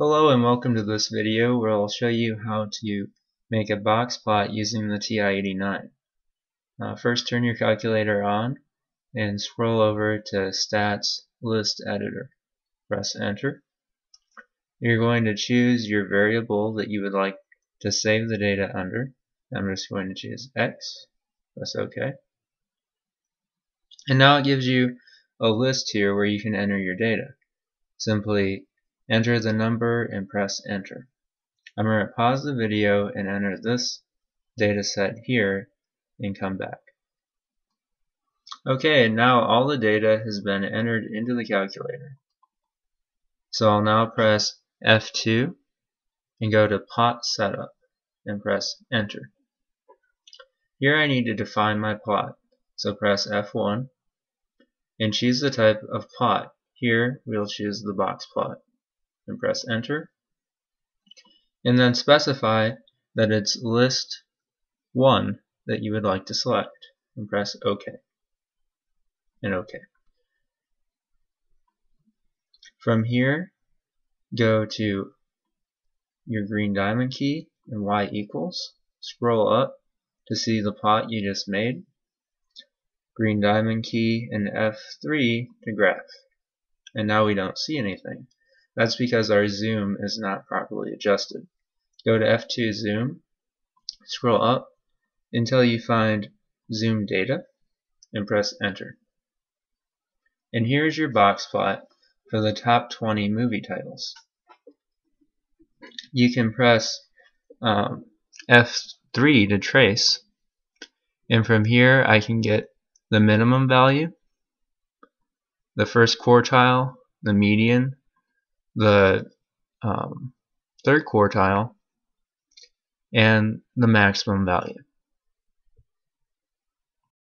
Hello and welcome to this video where I'll show you how to make a box plot using the TI-89. Uh, first turn your calculator on and scroll over to Stats List Editor. Press enter. You're going to choose your variable that you would like to save the data under. I'm just going to choose X. Press OK. And now it gives you a list here where you can enter your data. Simply enter the number and press enter. I'm going to pause the video and enter this data set here and come back. Okay, now all the data has been entered into the calculator. So I'll now press F2 and go to plot setup and press enter. Here I need to define my plot, so press F1 and choose the type of plot. Here we'll choose the box plot and press enter and then specify that it's list 1 that you would like to select and press OK and OK. From here go to your green diamond key and Y equals scroll up to see the plot you just made green diamond key and F3 to graph and now we don't see anything that's because our zoom is not properly adjusted. Go to F2 zoom, scroll up until you find zoom data and press enter. And here's your box plot for the top 20 movie titles. You can press um, F3 to trace and from here I can get the minimum value, the first quartile, the median, the um, third quartile and the maximum value.